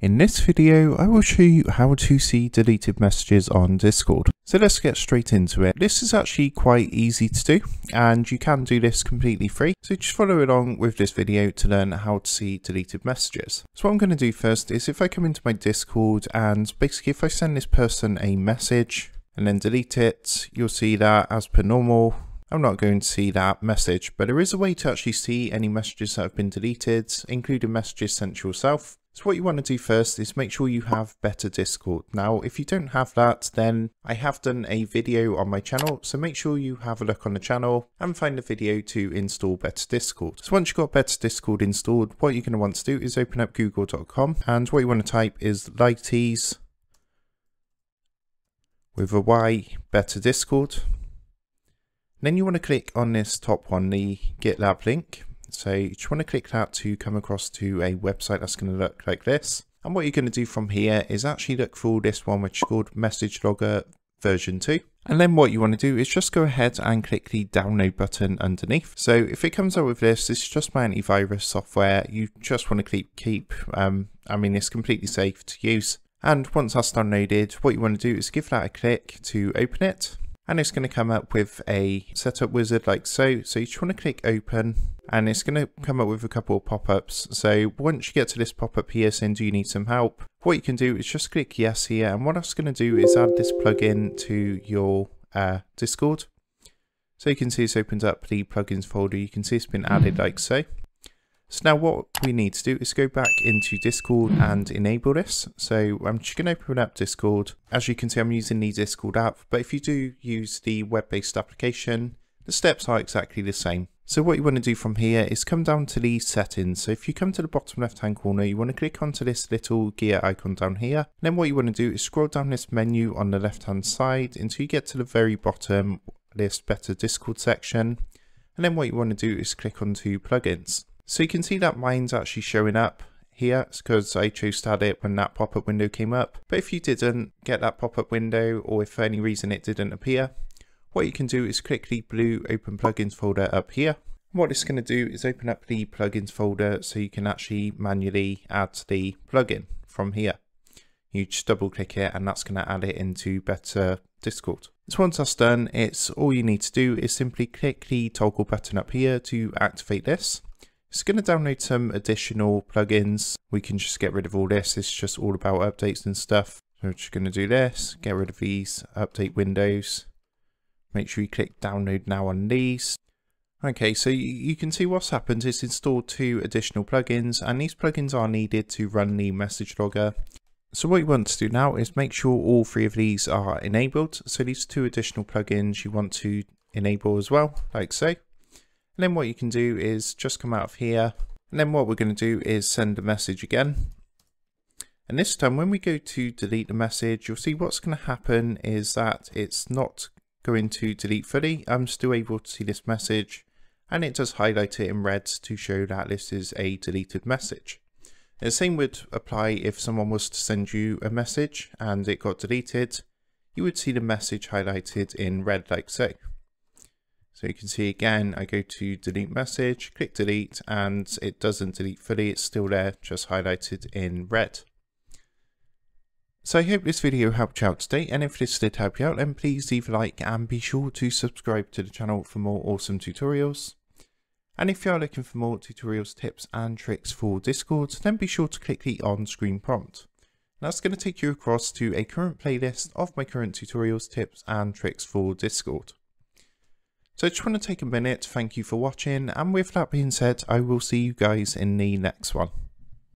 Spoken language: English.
In this video, I will show you how to see deleted messages on Discord. So let's get straight into it. This is actually quite easy to do and you can do this completely free. So just follow along with this video to learn how to see deleted messages. So what I'm going to do first is if I come into my Discord and basically if I send this person a message and then delete it, you'll see that as per normal, I'm not going to see that message, but there is a way to actually see any messages that have been deleted, including messages sent to yourself. So what you want to do first is make sure you have better Discord. Now, if you don't have that, then I have done a video on my channel. So make sure you have a look on the channel and find the video to install better Discord. So once you've got better Discord installed, what you're going to want to do is open up google.com and what you want to type is Lighty's with a Y better Discord. Then you want to click on this top one, the GitLab link. So you just want to click that to come across to a website that's going to look like this. And what you're going to do from here is actually look for this one which is called Message Logger version 2. And then what you want to do is just go ahead and click the download button underneath. So if it comes up with this, this is just my antivirus software. You just want to keep, keep um, I mean, it's completely safe to use. And once that's downloaded, what you want to do is give that a click to open it. And it's going to come up with a setup wizard like so. So you just want to click open and it's going to come up with a couple of pop-ups. So once you get to this pop-up here saying do you need some help, what you can do is just click yes here and what I'm going to do is add this plugin to your uh, Discord. So you can see it's opened up the plugins folder, you can see it's been added like so. So now what we need to do is go back into Discord and enable this. So I'm just going to open up Discord. As you can see I'm using the Discord app, but if you do use the web-based application, the steps are exactly the same. So what you want to do from here is come down to the settings. So if you come to the bottom left hand corner, you want to click onto this little gear icon down here. Then what you want to do is scroll down this menu on the left hand side until you get to the very bottom, this better Discord section. And then what you want to do is click onto plugins. So you can see that mine's actually showing up here because I chose to add it when that pop-up window came up. But if you didn't get that pop-up window or if for any reason it didn't appear, what you can do is click the blue open plugins folder up here. What it's going to do is open up the plugins folder so you can actually manually add the plugin from here. You just double click it and that's going to add it into Better Discord. So once that's done, it's all you need to do is simply click the toggle button up here to activate this. It's going to download some additional plugins. We can just get rid of all this. It's just all about updates and stuff. So we're just going to do this, get rid of these, update windows, Make sure you click download now on these. Okay, so you can see what's happened. It's installed two additional plugins and these plugins are needed to run the message logger. So what you want to do now is make sure all three of these are enabled. So these two additional plugins you want to enable as well, like so. And then what you can do is just come out of here. And then what we're going to do is send a message again. And this time when we go to delete the message, you'll see what's going to happen is that it's not going to delete fully, I'm still able to see this message and it does highlight it in red to show that this is a deleted message. the same would apply if someone was to send you a message and it got deleted, you would see the message highlighted in red like so. So you can see again, I go to delete message, click delete, and it doesn't delete fully, it's still there, just highlighted in red. So I hope this video helped you out today and if this did help you out then please leave a like and be sure to subscribe to the channel for more awesome tutorials. And if you are looking for more tutorials, tips and tricks for Discord then be sure to click the on screen prompt. That's going to take you across to a current playlist of my current tutorials, tips and tricks for Discord. So I just want to take a minute, thank you for watching and with that being said I will see you guys in the next one.